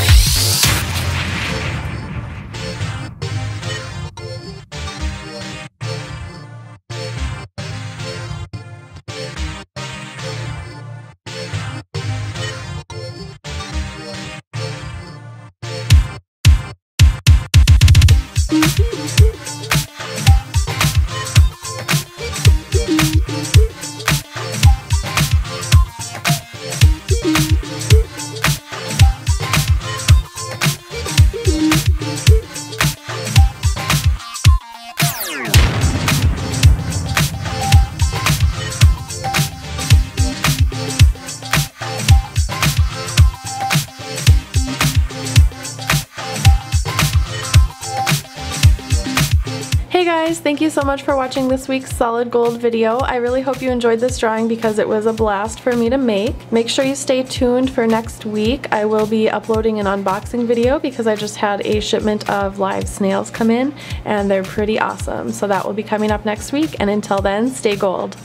Peace. Hey guys, thank you so much for watching this week's Solid Gold video. I really hope you enjoyed this drawing because it was a blast for me to make. Make sure you stay tuned for next week. I will be uploading an unboxing video because I just had a shipment of live snails come in and they're pretty awesome. So that will be coming up next week and until then, stay gold.